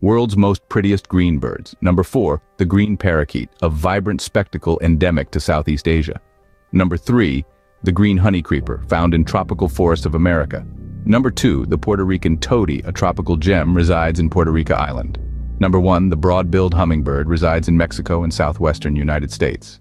world's most prettiest green birds. Number 4, the green parakeet, a vibrant spectacle endemic to Southeast Asia. Number 3, the green honeycreeper, found in tropical forests of America. Number 2, the Puerto Rican tody, a tropical gem, resides in Puerto Rico Island. Number 1, the broad-billed hummingbird, resides in Mexico and southwestern United States.